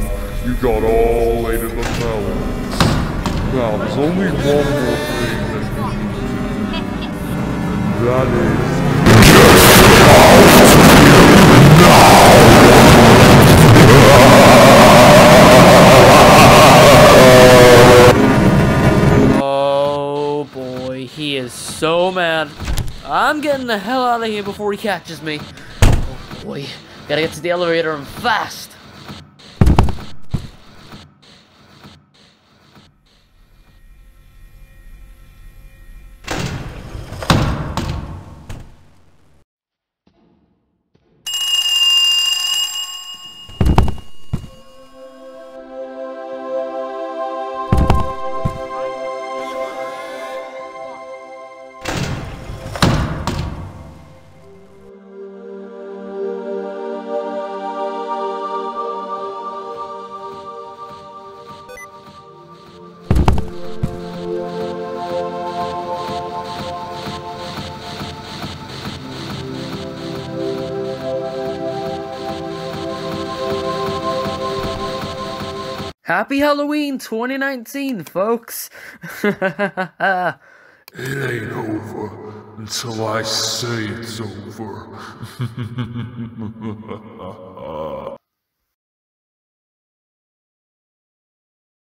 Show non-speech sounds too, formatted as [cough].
Fan. You got all way to the mountains. Now, there's only one more thing that you need to do. And that is... Oh boy, he is so mad. I'm getting the hell out of here before he catches me. Oh boy, gotta get to the elevator and fast. Happy Halloween 2019, folks. [laughs] It ain't over until I say it's over. [laughs]